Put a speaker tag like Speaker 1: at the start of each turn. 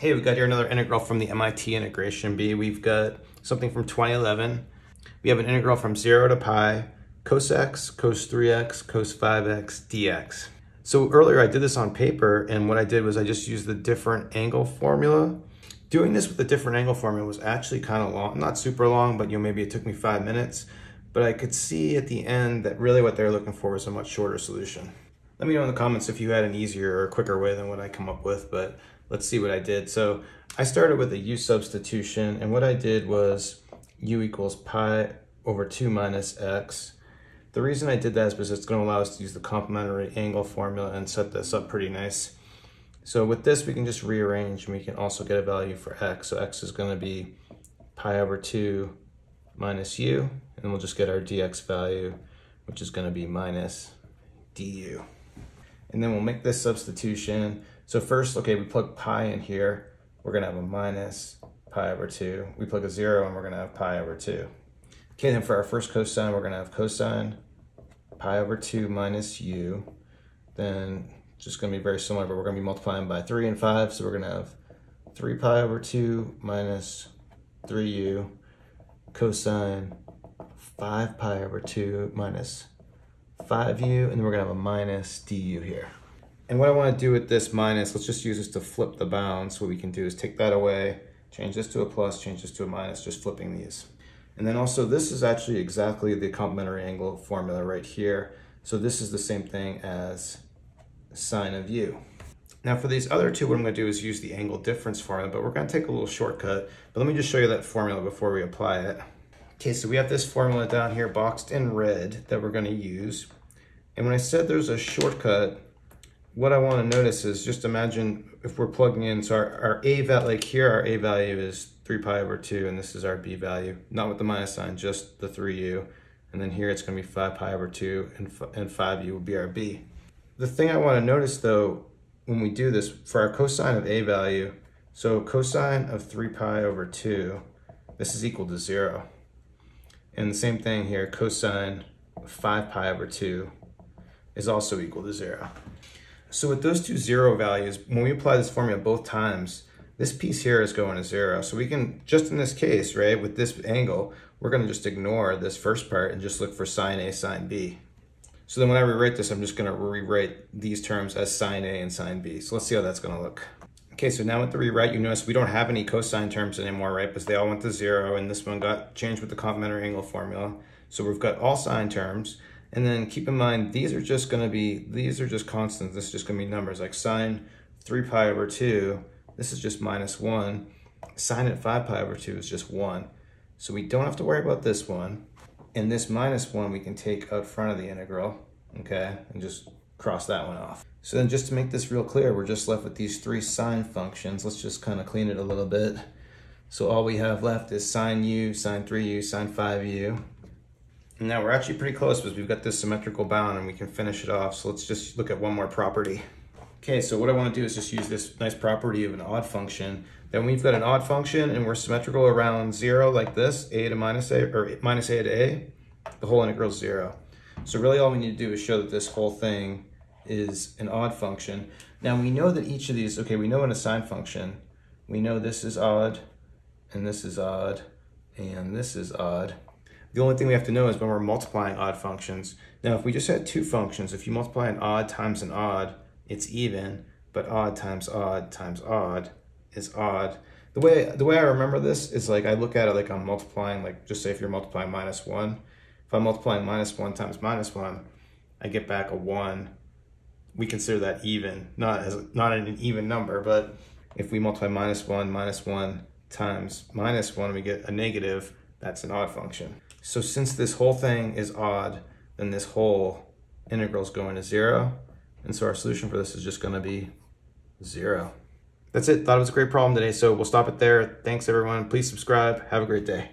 Speaker 1: Hey, we've got here another integral from the MIT integration Bee. We've got something from 2011. We have an integral from 0 to pi, cos x, cos 3x, cos 5x, dx. So earlier I did this on paper, and what I did was I just used the different angle formula. Doing this with the different angle formula was actually kind of long, not super long, but you know maybe it took me five minutes. But I could see at the end that really what they're looking for was a much shorter solution. Let me know in the comments if you had an easier or quicker way than what I come up with, but let's see what I did. So I started with a u substitution, and what I did was u equals pi over 2 minus x. The reason I did that is because it's going to allow us to use the complementary angle formula and set this up pretty nice. So with this, we can just rearrange and we can also get a value for x. So x is going to be pi over 2 minus u, and we'll just get our dx value, which is going to be minus du. And then we'll make this substitution. So first, okay, we plug pi in here. We're gonna have a minus pi over two. We plug a zero and we're gonna have pi over two. Okay, then for our first cosine, we're gonna have cosine pi over two minus u. Then just gonna be very similar, but we're gonna be multiplying by three and five. So we're gonna have three pi over two minus three u cosine five pi over two minus 5u, and then we're gonna have a minus du here. And what I wanna do with this minus, let's just use this to flip the bounds. What we can do is take that away, change this to a plus, change this to a minus, just flipping these. And then also this is actually exactly the complementary angle formula right here. So this is the same thing as sine of u. Now for these other two, what I'm gonna do is use the angle difference formula, but we're gonna take a little shortcut. But let me just show you that formula before we apply it. Okay, so we have this formula down here boxed in red that we're gonna use. And when I said there's a shortcut, what I wanna notice is just imagine if we're plugging in, so our, our A value, like here, our A value is three pi over two, and this is our B value, not with the minus sign, just the three U. And then here it's gonna be five pi over two, and, and five U will be our B. The thing I wanna notice though, when we do this, for our cosine of A value, so cosine of three pi over two, this is equal to zero. And the same thing here, cosine of 5 pi over 2 is also equal to 0. So with those two zero values, when we apply this formula both times, this piece here is going to zero. So we can, just in this case, right, with this angle, we're gonna just ignore this first part and just look for sine A, sine B. So then when I rewrite this, I'm just gonna rewrite these terms as sine A and sine B. So let's see how that's gonna look. Okay, so now with the rewrite, you notice we don't have any cosine terms anymore, right? Because they all went to zero and this one got changed with the complementary angle formula. So we've got all sine terms. And then keep in mind, these are just gonna be, these are just constants. This is just gonna be numbers like sine three pi over two. This is just minus one. Sine at five pi over two is just one. So we don't have to worry about this one. And this minus one, we can take out front of the integral, okay? And just cross that one off. So then just to make this real clear, we're just left with these three sine functions. Let's just kind of clean it a little bit. So all we have left is sine u, sine 3u, sine 5u. Now we're actually pretty close because we've got this symmetrical bound and we can finish it off. So let's just look at one more property. Okay, so what I want to do is just use this nice property of an odd function. Then we've got an odd function and we're symmetrical around zero like this, a to minus a, or minus a to a, the whole integral is zero. So really all we need to do is show that this whole thing is an odd function. Now we know that each of these, okay, we know in a sine function, we know this is odd, and this is odd, and this is odd. The only thing we have to know is when we're multiplying odd functions. Now, if we just had two functions, if you multiply an odd times an odd, it's even, but odd times odd times odd is odd. The way, the way I remember this is like, I look at it like I'm multiplying, like just say if you're multiplying minus one, if I'm multiplying minus one times minus one, I get back a one we consider that even, not as not an even number, but if we multiply minus one, minus one times minus one, we get a negative, that's an odd function. So since this whole thing is odd, then this whole integral is going to zero. And so our solution for this is just gonna be zero. That's it, thought it was a great problem today, so we'll stop it there. Thanks everyone, please subscribe, have a great day.